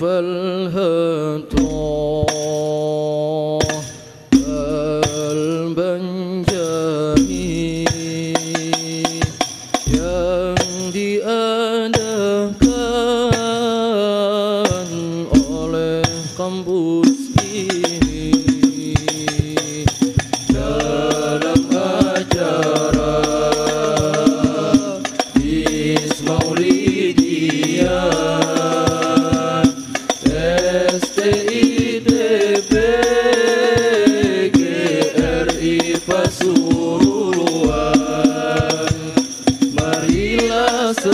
فالهادي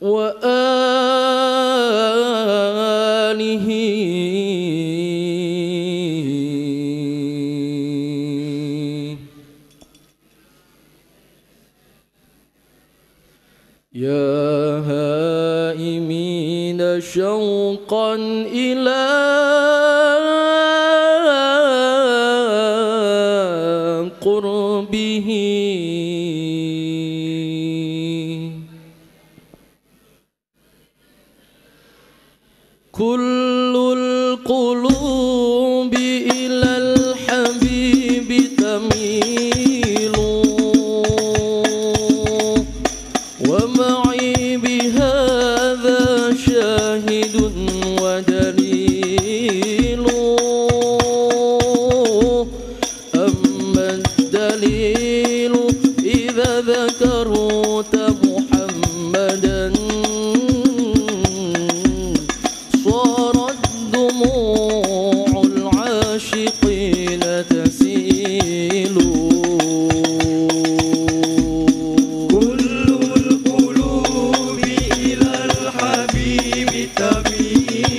وآله يا هائمين شوقا إلى Thank.